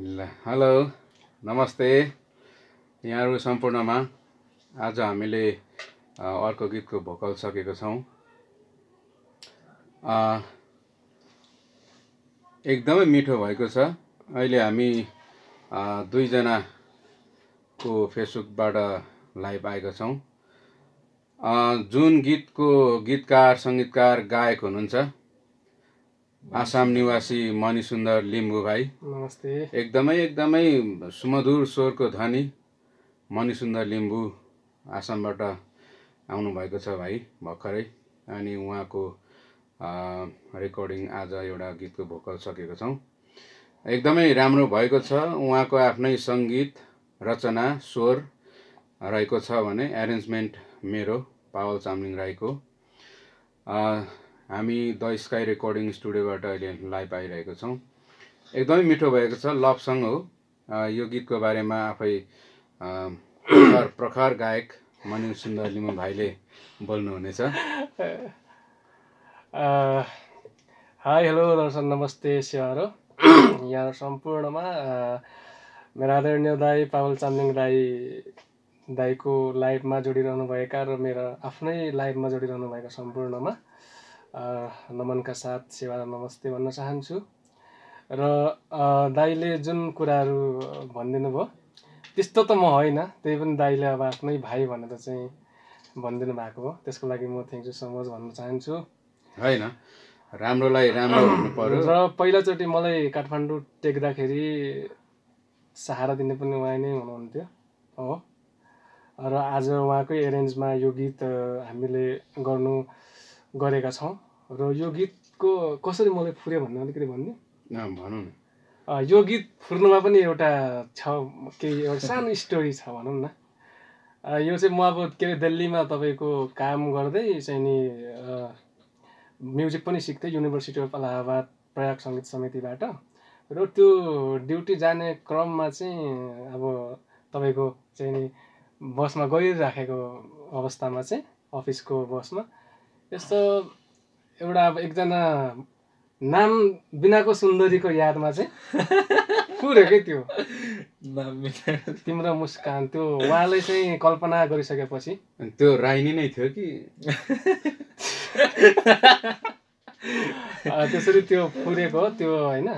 ल हेलो नमस्ते। यहाँहरू सम्पूर्णमा आज हामीले अर्को गीतको भोकल सकेको छौँ। एकदमै मिठो भएको छ। अहिले हामी दुईजनाको फेसबुकबाट लाइभ आएका छौँ। जुन गीतको गीतकार सङ्गीतकार गायक हुनुहुन्छ आसाम निवासी मणिसुन्दर लिम्बू भाइ। नमस्ते। एकदमै एकदमै सुमधुर स्वरको ध्वनि मणिसुन्दर लिम्बू आसामबाट आउनुभएको छ भाइ भर्खरै। अनि उहाँको रेकर्डिङ आज एउटा गीतको भोकल सकेको छौँ। एकदमै राम्रो भएको छ। उहाँको आफ्नै सङ्गीत रचना स्वर रहेको छ भने एरेन्जमेन्ट मेरो पावल चामलिङ राईको। हामी द स्काई रेकर्डिङ स्टुडियोबाट अहिले लाइभ आइरहेको छौँ। एकदमै मिठो भएको छ लभ सङ हो यो गीतको बारेमा आफै प्रखर गायक मनिष सुन्दर लिम्बू भाइले बोल्नुहुनेछ। हाई हेलो दर्शन नमस्ते सेवारो। यहाँ सम्पूर्णमा मेरो आदरणीय दाई पावल चामलिङ राई दाईको लाइभमा जोडिरहनु भएका र मेरो आफ्नै लाइभमा जोडिरहनु भएका सम्पूर्णमा। नमनका साथ सेवा नमस्ते भन्न चाहन्छु। र दाईले जुन कुराहरू भनिदिनु भयो त्यस्तो त म होइन। त्यही पनि दाईले अब आफ्नै भाइ भनेर चाहिँ भनिदिनु भएको हो। त्यसको लागि म थ्याङ्क यू सो मच भन्न चाहन्छु। होइन। राम्रोलाई राम्रो हुनु पर्यो। र पहिलोचोटि मलाई काठमाडौँ टेक्दाखेरि सहारा दिने पनि उहाँ नै हुनुहुन्थ्यो हो। र आज उहाँकै एरेन्जमा यो गीत हामीले गर्नु गरेका छौँ। र यो गीतको कसरी मलाई फुर्यो भन्ने अलिकति अँ, भनौँ न। यो गीत फुर्नुमा पनि एउटा छ केही एउटा सानो स्टोरी छ भनौँ न। यो चाहिँ म अब के अरे दिल्लीमा तपाईँको काम गर्दै चाहिँ नि म्युजिक पनि सिक्थेँ युनिभर्सिटी अफ इलाहाबाद प्रयाग सङ्गीत समितिबाट। र त्यो ड्युटी जाने क्रममा चाहिँ अब तपाईँको चाहिँ नि बसमा गइराखेको अवस्थामा चाहिँ अफिसको बसमा यस्तो एउटा अब एकजना नाम बिनाको सुन्दरीको यादमा चाहिँ पुऱ्यो क्या त्यो? तिम्रो मुस्कान त्यो उहाँले चाहिँ कल्पना गरिसकेपछि। अनि त्यो राइनी नै थियो कि? अ, त्यसरी त्यो फुरेको त्यो होइन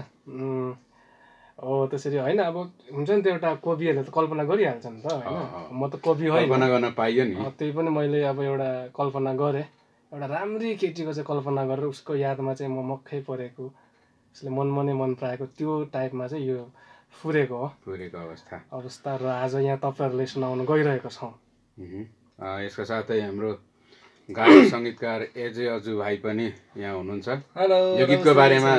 हो त्यसरी होइन अब हुन्छ नि त्यो एउटा कविहरूले त कल्पना गरिहाल्छ नि त होइन। म त कवि होइन। कल्पना गर्न पाइयो नि। अ, त्यही पनि मैले अब एउटा कल्पना गरेँ। एउटा राम्री केटीको चाहिँ कल्पना गरेर उसको यादमा चाहिँ म मक्खै परेको उसले मन मनै मन पराएको त्यो टाइपमा चाहिँ यो फुरेको हो। पुरेको अवस्था। अवस्था र आज यहाँ तपाईँहरूले सुनाउनु गइरहेको छौँ। यसका साथै हाम्रो गायक सङ्गीतकार एजे अजु भाइ पनि यहाँ हुनुहुन्छ। हेलो यो गीतको बारेमा।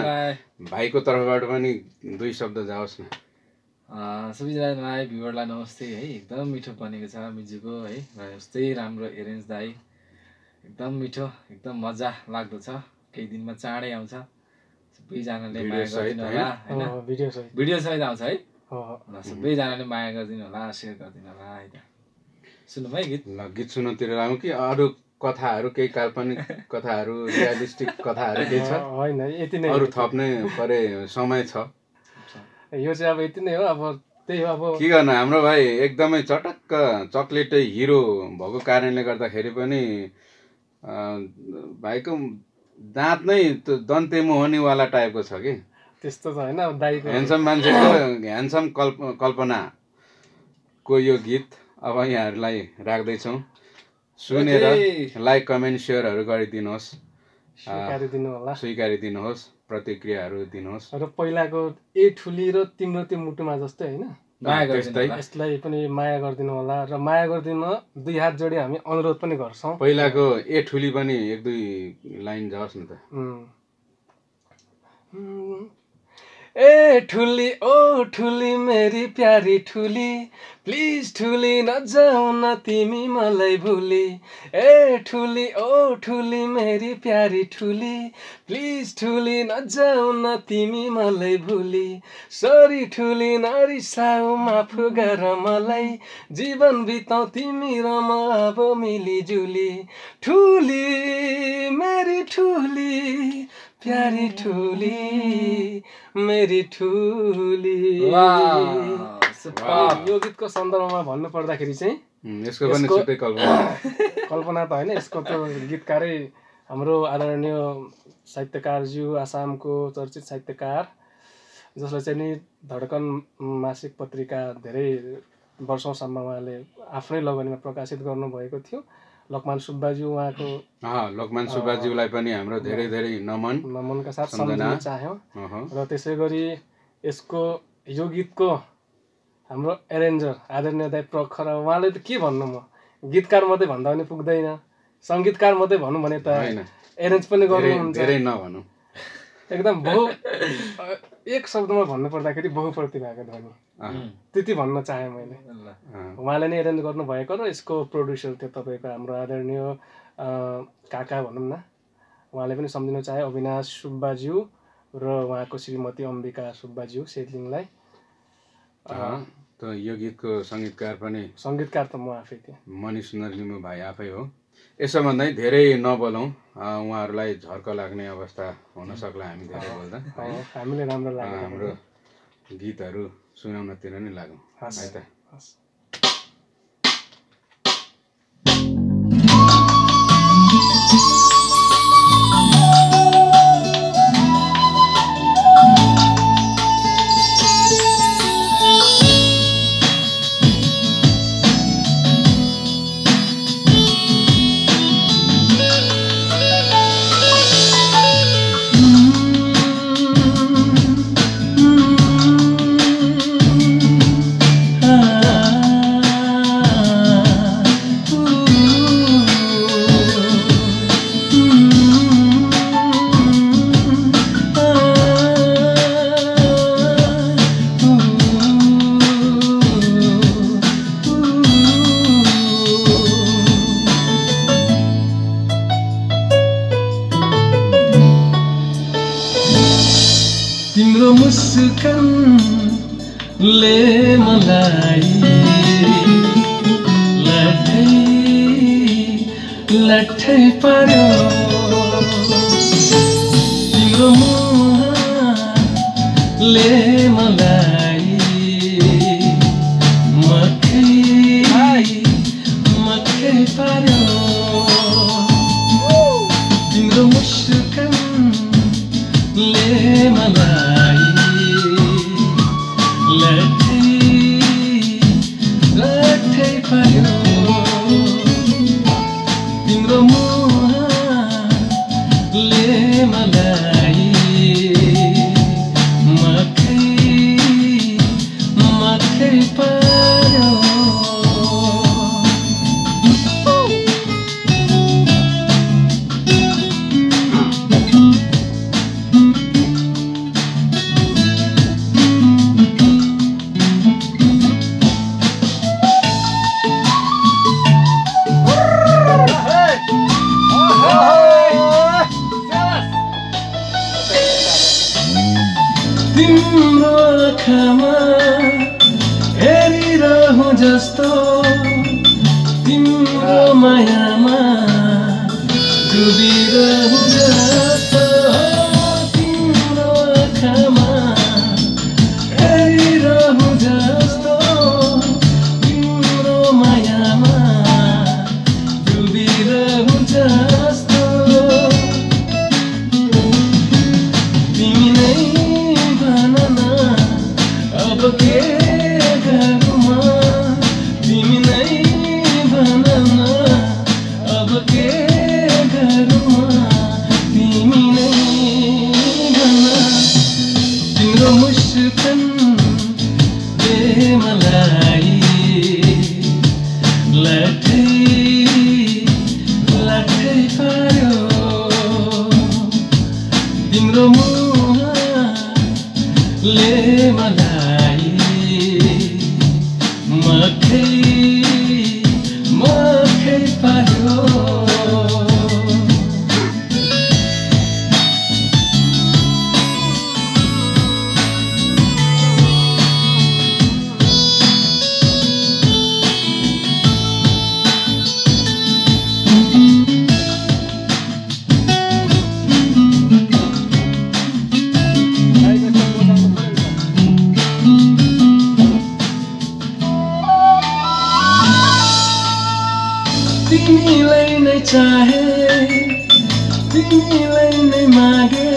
भाइको तर्फबाट पनि दुई शब्द जाओस् न। अँ, सबैजनालाई भ्युवरलाई नमस्ते है। एकदम मिठो बनेको छ म्युजिकको है। र यस्तै राम्रो एरेन्ज दाई। एकदम मिठो एकदम मजा लाग्दो छ। केही दिनमा चाँडै आउँछ। सबैजनाले भिडियो माया सहित, गरिदिनु होला होइन? भिडियो सहित। भिडियो सहित आउँछ है? सबैजनाले माया गरिदिनु होला सेयर गरिदिनु होला है त सुनौँ है गीत? ल गीत सुन्नुतिर लाउँ कि अरू कथाहरू केही काल्पनिक कथाहरू रियलिस्टिक कथाहरू केही छ? होइन यति नै। अरू थप्ने परे समय छ। यो चाहिँ अब यति नै हो अब त्यही हो अब के गर्नु हाम्रो भाइ एकदमै चटक्क चक्लेटै हिरो भएको कारणले गर्दाखेरि पनि भाइको दाँत नै त्यो दन्ते मोहनीवाला टाइपको छ कि। त्यस्तो त होइन दाईको ह्यान्डसम मान्छेको ह्यान्डसम कल्प कल्पनाको यो गीत? अब यहाँहरूलाई राख्दैछौँ। सुनेर। लाइक कमेन्ट सेयरहरू गरिदिनुहोस्। स्वीकारिदिनु होला स्वीकारिदिनुहोस् प्रतिक्रियाहरू दिनुहोस्। र पहिलाको ए ठुली र तिम्रो त्यो मुटुमा जस्तै होइन। माया त्यस्तै। यसलाई पनि माया गरिदिनु होला र माया गरिदिनु दुई हात जोडी हामी अनुरोध पनि गर्छौँ। पहिलाको ए ठुली पनि एक दुई लाइन जाओस् न त. ए ठुली ओ ठुली मेरी प्यारी ठुली प्लिज ठुली नजाऊ न तिमी मलाई भुली। ए ठुली ओ ठुली मेरी प्यारी ठुली प्लिज ठुली नजाऊ न तिमी मलाई भुली। सरी ठुली नरिसाऊ माफ गर मलाई। जीवन बिताउ तिमी र म अब मिलिजुली। ठुली मेरी ठुली प्यारी ठुली मेरी ठुली. यो गीतको सन्दर्भमा भन्नु पर्दाखेरि चाहिँ यसको पनि छुट्टै कल्पना। कल्पना त होइन यसको त गीतकारै हाम्रो आदरणीय साहित्यकारज्यू आसामको चर्चित साहित्यकार जसलाई चाहिँ नि धडकन मासिक पत्रिका धेरै वर्षौँसम्म उहाँले आफ्नै लगनीमा प्रकाशित गर्नुभएको थियो। लकमान सुब्बाज्यू उहाँको लोकमान सुब्बाज्यूलाई पनि हाम्रो धेरै धेरै नमन नमनका साथ सम्झना। चाह्यौँ। र त्यसै गरी यसको यो गीतको हाम्रो एरेन्जर आदरणीय दाई प्रखर उहाँले त के भन्नु म? गीतकार मात्रै भन्दा पनि पुग्दैन। सङ्गीतकार मात्रै भनौँ भने त होइन। एरेन्ज पनि गर्नुहुन्छ। धेरै नभनौँ। एकदम बहु एक शब्दमा भन्नु पर्दाखेरि बहुप्रतिभाको ध्वनि त्यति भन्न चाहेँ मैले। उहाँले नै एरेन्ज गर्नुभएको र यसको प्रड्युसर थियो तपाईँको हाम्रो आदरणीय काका भनौँ न उहाँले पनि सम्झिन चाहे अविनाश सुब्बाज्यू र उहाँको श्रीमती अम्बिका सुब्बाज्यू सेलिङलाई अँ, त यो गीतको सङ्गीतकार पनि सङ्गीतकार त म आफै थिएँ। सुन्दर लिम्बू भाइ आफै हो। यसो भन्दै धेरै नबोलौँ। उहाँहरूलाई झर्क लाग्ने अवस्था हुन सक्ला हामी धेरै बोल्दा हामीले राम्रो लाग्यो। हाम्रो गीतहरू सुनाउनतिर नै लागौँ। है त। हस्। तिम्रो मुस्कानले मलाई लट्ठै लट्ठै पार्यो तिम्रो मुहारले मलाई। मक्खै मक्खै पार्यो तिम्रो मुस्कानले चाहे तिमीलाई नै मागे।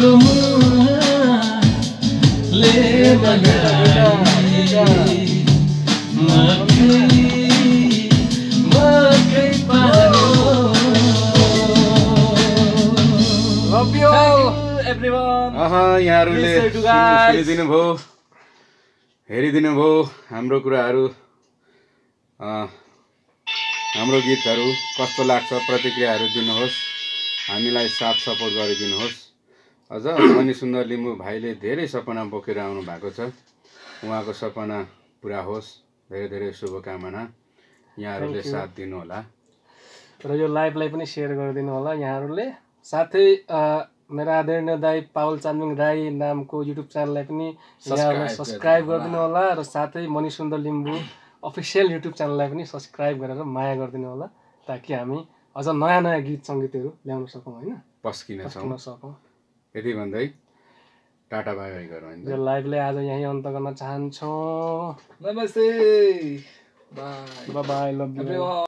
तिम्रो मकै मकै पार्यो लभ यु एभ्रिवान अह यहाँहरूले. सुनिदिनु भयो हेरिदिनु भयो हाम्रो कुराहरू हाम्रो गीतहरू कस्तो लाग्छ प्रतिक्रियाहरू दिनुहोस् हामीलाई साथ सपोर्ट गरिदिनुहोस् अझ मणि सुन्दर लिम्बू भाइले धेरै सपना बोकेर आउनु भएको छ। उहाँको सपना पुरा होस्। धेरै धेरै शुभकामना। यहाँहरूले. साथ दिनुहोला। र यो लाइभलाई पनि सेयर गरिदिनु होला यहाँहरूले। साथै मेरो आदरणीय दाई पावल चामलिङ राई नामको युट्युब च्यानललाई पनि यहाँहरूले Subscribe सब्सक्राइब गरिदिनु होला र साथै मणि सुन्दर लिम्बू अफिसियल युट्युब च्यानललाई पनि सब्सक्राइब गरेर माया गरिदिनु होला ताकि हामी अझ नयाँ नयाँ गीत सङ्गीतहरू ल्याउन सकौँ होइन? पस्किन सकौँ। यति भन्दै टाटा बाई बाई गरौँ होइन यो लाइभलाई आज यहीँ अन्त गर्न चाहन्छौँ। नमस्ते। बाई। Bye love you.